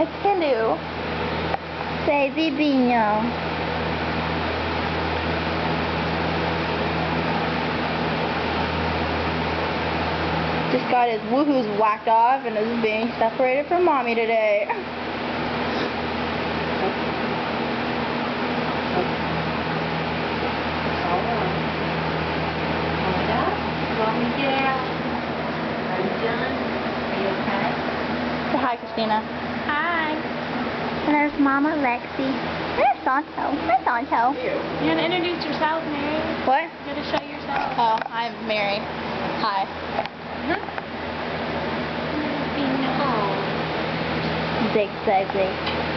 It's Hindu. Say Bibino. Just got his woohoos whacked off and is being separated from mommy today. Say hi, Christina. Hi. And there's Mama Lexi. There's Santo. There's Santo. You want to introduce yourself, Mary? What? You got to show yourself. Oh, I'm Mary. Hi. Mm-hmm. Big baby.